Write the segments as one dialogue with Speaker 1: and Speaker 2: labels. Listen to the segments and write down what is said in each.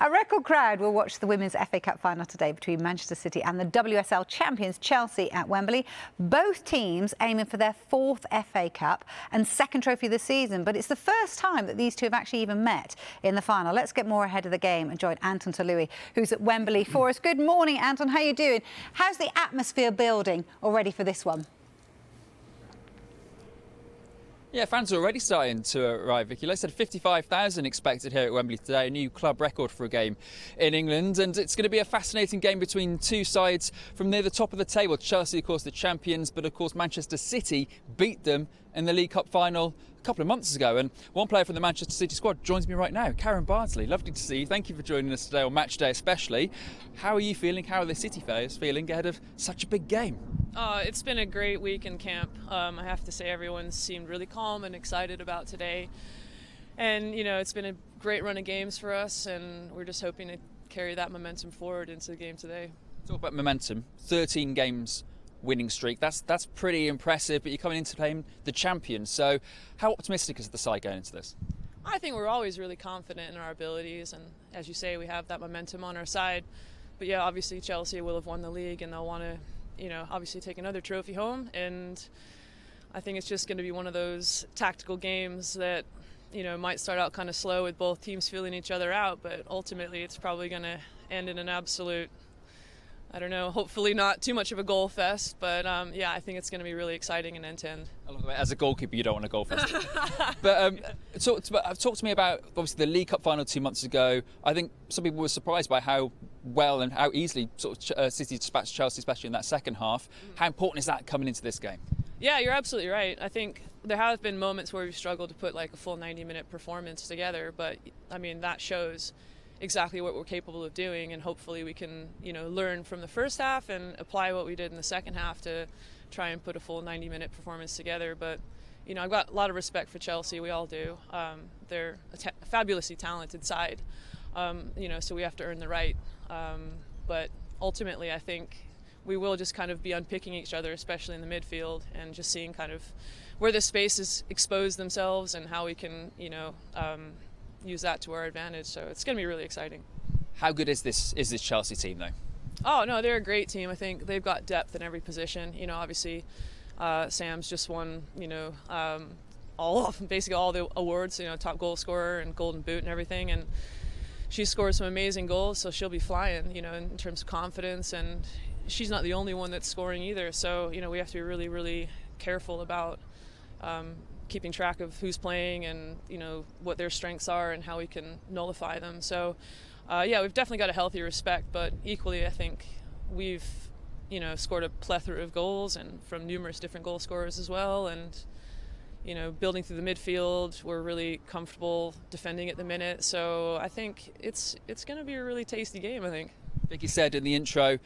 Speaker 1: A record crowd will watch the Women's FA Cup final today between Manchester City and the WSL champions Chelsea at Wembley. Both teams aiming for their fourth FA Cup and second trophy this season, but it's the first time that these two have actually even met in the final. Let's get more ahead of the game and join Anton Toloui, who's at Wembley for us. Good morning, Anton. How are you doing? How's the atmosphere building already for this one?
Speaker 2: Yeah, fans are already starting to arrive, Vicky. I said, 55,000 expected here at Wembley today, a new club record for a game in England. And it's going to be a fascinating game between two sides from near the top of the table. Chelsea, of course, the champions, but of course, Manchester City beat them in the League Cup final a couple of months ago. And one player from the Manchester City squad joins me right now, Karen Bardsley. Lovely to see you. Thank you for joining us today on match day, especially. How are you feeling? How are the City players feeling ahead of such a big game?
Speaker 3: Uh, it's been a great week in camp. Um, I have to say, everyone seemed really calm and excited about today. And, you know, it's been a great run of games for us, and we're just hoping to carry that momentum forward into the game today.
Speaker 2: Talk about momentum 13 games winning streak. That's that's pretty impressive. But you're coming into playing the champions. So, how optimistic is the side going into this?
Speaker 3: I think we're always really confident in our abilities, and as you say, we have that momentum on our side. But yeah, obviously Chelsea will have won the league, and they'll want to, you know, obviously take another trophy home. And I think it's just going to be one of those tactical games that, you know, might start out kind of slow with both teams feeling each other out, but ultimately it's probably going to end in an absolute I don't know, hopefully not too much of a goal fest, but um, yeah, I think it's going to be really exciting and end to end.
Speaker 2: As a goalkeeper, you don't want a goal fest. but um, talk, to, talk to me about obviously the League Cup final two months ago. I think some people were surprised by how well and how easily sort of uh, City dispatched Chelsea, especially in that second half. Mm. How important is that coming into this game?
Speaker 3: Yeah, you're absolutely right. I think there have been moments where we've struggled to put like a full 90 minute performance together, but I mean, that shows exactly what we're capable of doing and hopefully we can you know learn from the first half and apply what we did in the second half to try and put a full 90 minute performance together. But you know I've got a lot of respect for Chelsea. We all do. Um, they're a, fabulously talented side. Um, you know so we have to earn the right. Um, but ultimately I think we will just kind of be unpicking each other especially in the midfield and just seeing kind of where the spaces expose themselves and how we can you know um, use that to our advantage. So it's going to be really exciting.
Speaker 2: How good is this is this Chelsea team though?
Speaker 3: Oh no, they're a great team. I think they've got depth in every position. You know, obviously, uh, Sam's just won. You know, um, all of, basically all the awards. You know, top goal scorer and Golden Boot and everything. And she scored some amazing goals, so she'll be flying. You know, in terms of confidence. And she's not the only one that's scoring either. So you know, we have to be really, really careful about um, keeping track of who's playing and you know what their strengths are and how we can nullify them. So, uh, yeah, we've definitely got a healthy respect, but equally, I think we've you know scored a plethora of goals and from numerous different goal scorers as well, and you know building through the midfield, we're really comfortable defending at the minute. So I think it's it's going to be a really tasty game. I think.
Speaker 2: Vicky said in the intro,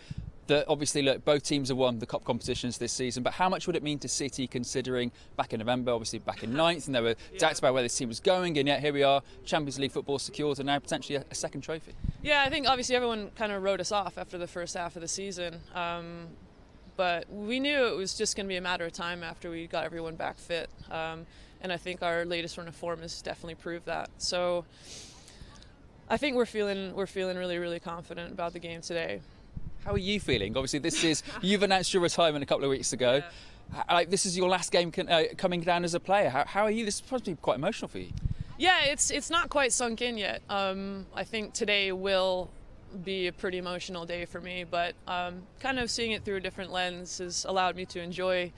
Speaker 2: that obviously look both teams have won the cup competitions this season but how much would it mean to City considering back in November obviously back in ninth and there were yeah. doubts about where this team was going and yet here we are Champions League football secured and now potentially a, a second trophy?
Speaker 3: Yeah I think obviously everyone kind of wrote us off after the first half of the season um, but we knew it was just going to be a matter of time after we got everyone back fit um, and I think our latest run of form has definitely proved that. So I think we're feeling we're feeling really really confident about the game today
Speaker 2: how are you feeling? Obviously, this is you've announced your retirement a couple of weeks ago. Yeah. Like this is your last game uh, coming down as a player. How, how are you? This is probably quite emotional for you.
Speaker 3: Yeah, it's it's not quite sunk in yet. Um, I think today will be a pretty emotional day for me, but um, kind of seeing it through a different lens has allowed me to enjoy,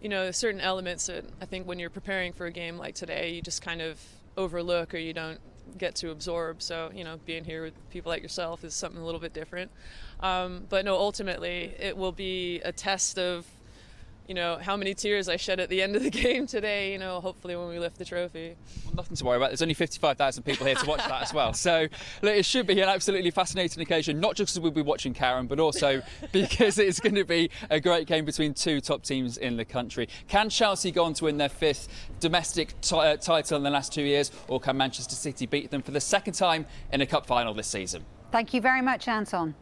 Speaker 3: you know, certain elements that I think when you're preparing for a game like today, you just kind of overlook or you don't get to absorb. So, you know, being here with people like yourself is something a little bit different. Um, but no, ultimately, it will be a test of you know, how many tears I shed at the end of the game today, you know, hopefully when we lift the trophy.
Speaker 2: Well, nothing to worry about. There's only 55,000 people here to watch that as well. So look, it should be an absolutely fascinating occasion, not just because we'll be watching Karen, but also because it's going to be a great game between two top teams in the country. Can Chelsea go on to win their fifth domestic t- uh, title in the last two years, or can Manchester City beat them for the second time in a cup final this season?
Speaker 1: Thank you very much, Anton.